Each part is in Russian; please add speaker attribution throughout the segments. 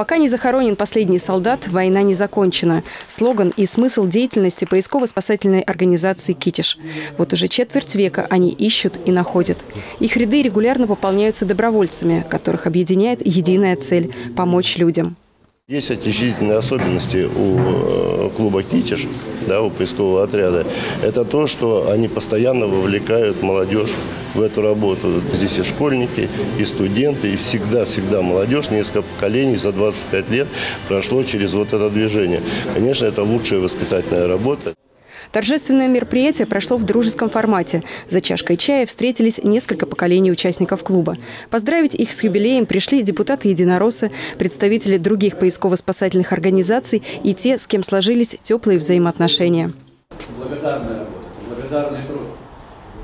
Speaker 1: Пока не захоронен последний солдат, война не закончена. Слоган и смысл деятельности поисково-спасательной организации «Китиш». Вот уже четверть века они ищут и находят. Их ряды регулярно пополняются добровольцами, которых объединяет единая цель – помочь людям.
Speaker 2: Есть отличительные особенности у э, клуба «Китиш», да, у поискового отряда. Это то, что они постоянно вовлекают молодежь в эту работу. Здесь и школьники, и студенты, и всегда-всегда молодежь, несколько поколений за 25 лет прошло через вот это движение. Конечно, это лучшая воспитательная работа.
Speaker 1: Торжественное мероприятие прошло в дружеском формате. За чашкой чая встретились несколько поколений участников клуба. Поздравить их с юбилеем пришли депутаты-единороссы, представители других поисково-спасательных организаций и те, с кем сложились теплые взаимоотношения.
Speaker 3: Благодарная работа, благодарный труд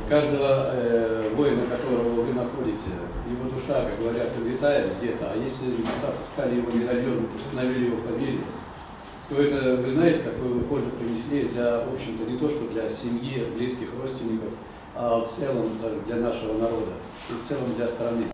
Speaker 3: каждого э, воина, которого вы находите, его душа, как говорят, витает где-то, а если отыскали его медальон, установили его фамилию, то это, вы знаете, какую пользу принесли для, в общем-то, не то, что для семьи, близких родственников, а в целом для нашего народа и в целом для страны.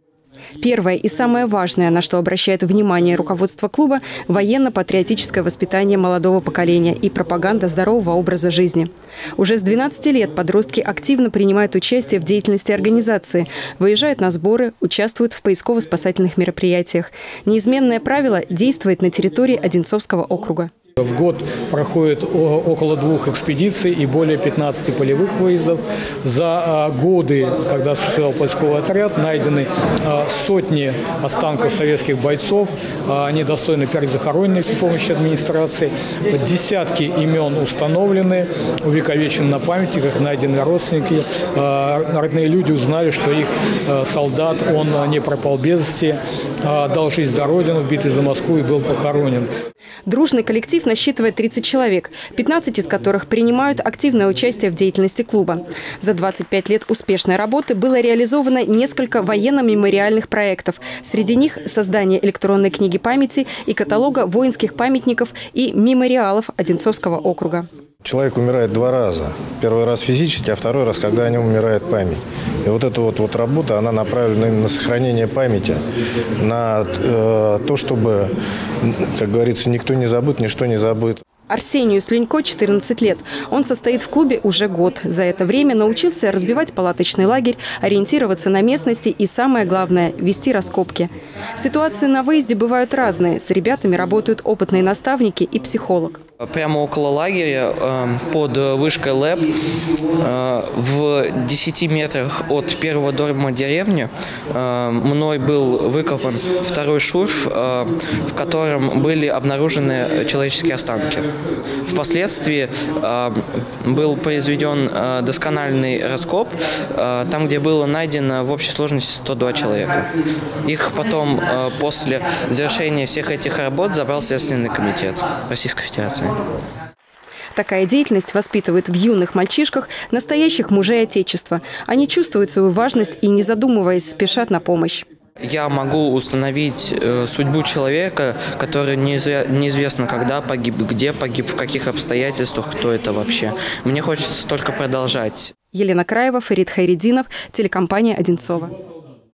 Speaker 1: Первое и самое важное, на что обращает внимание руководство клуба – военно-патриотическое воспитание молодого поколения и пропаганда здорового образа жизни. Уже с 12 лет подростки активно принимают участие в деятельности организации, выезжают на сборы, участвуют в поисково-спасательных мероприятиях. Неизменное правило действует на территории Одинцовского округа.
Speaker 4: В год проходит около двух экспедиций и более 15 полевых выездов. За а, годы, когда существовал поисковый отряд, найдены а, сотни останков советских бойцов. А, они достойны перезахоронения при помощи администрации. Десятки имен установлены, увековечены на памятниках, найдены родственники. Родные люди узнали, что их солдат, он не пропал без вести, дал жизнь за родину, в битве за Москву и был похоронен.
Speaker 1: Дружный коллектив насчитывает 30 человек, 15 из которых принимают активное участие в деятельности клуба. За 25 лет успешной работы было реализовано несколько военно-мемориальных проектов. Среди них создание электронной книги памяти и каталога воинских памятников и мемориалов Одинцовского округа.
Speaker 5: Человек умирает два раза. Первый раз физически, а второй раз, когда о нем умирает память. И вот эта вот, вот работа, она направлена именно на сохранение памяти, на э, то, чтобы, как говорится, никто не забыт, ничто не забыт.
Speaker 1: Арсению Слюнько 14 лет. Он состоит в клубе уже год. За это время научился разбивать палаточный лагерь, ориентироваться на местности и, самое главное, вести раскопки. Ситуации на выезде бывают разные. С ребятами работают опытные наставники и психолог.
Speaker 6: Прямо около лагеря, эм, под вышкой ЛЭП, э, в 10 метрах от первого дома деревни, э, мной был выкопан второй шурф, э, в котором были обнаружены человеческие останки. Впоследствии был произведен доскональный раскоп, там, где было найдено в общей сложности 102 человека. Их потом, после завершения всех этих работ, забрал Следственный комитет Российской Федерации.
Speaker 1: Такая деятельность воспитывает в юных мальчишках настоящих мужей Отечества. Они чувствуют свою важность и, не задумываясь, спешат на помощь.
Speaker 6: Я могу установить э, судьбу человека, который неизвестно когда погиб, где погиб, в каких обстоятельствах, кто это вообще. Мне хочется только продолжать.
Speaker 1: Елена Краева, Фарид Хайрединов, телекомпания «Одинцова».